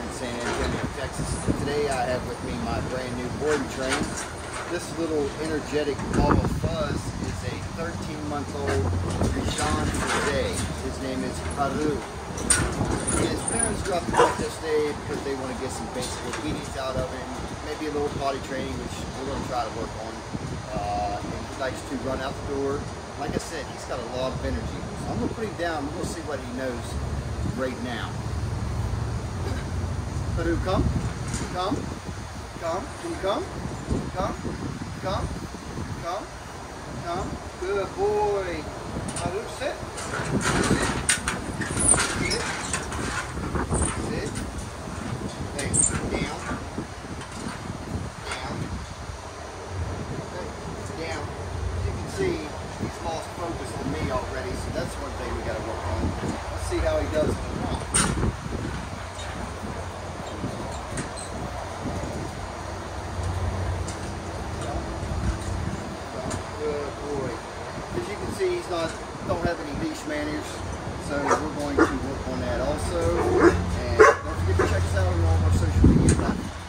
here in San Antonio, Texas. Today I have with me my brand new boarding train. This little energetic ball of fuzz is a 13-month-old Bichon Frise. His name is Haru. His parents dropped him off this day because they want to get some basic obedience out of him, maybe a little potty training, which we're going to try to work on. Uh, he likes to run out the door. Like I said, he's got a lot of energy. So I'm going to put him down. We'll see what he knows right now. Haru, come. Come. Come. You come? Come. Come. Come. Come. Good boy. Haru, sit. Down. Down. Down. You can see, he's lost focus on me already, so that's one thing we got to work on. Let's see how he does in the romp. Good boy. He's not don't have any leash manners, so we're going to work on that also. And don't forget to check us out on all of our social media